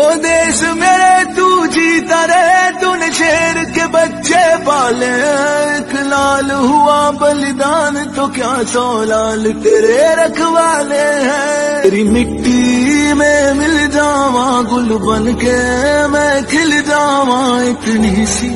او دیش میرے تو جیتا رہے، تو نے شیر کے بچے پالے ایک لال ہوا بلیدان تو کیا سو لال تیرے رکھوالے ہیں؟ تیری مٹی میں مل جاواں گل بن کے، میں کھل جاواں اتنی سی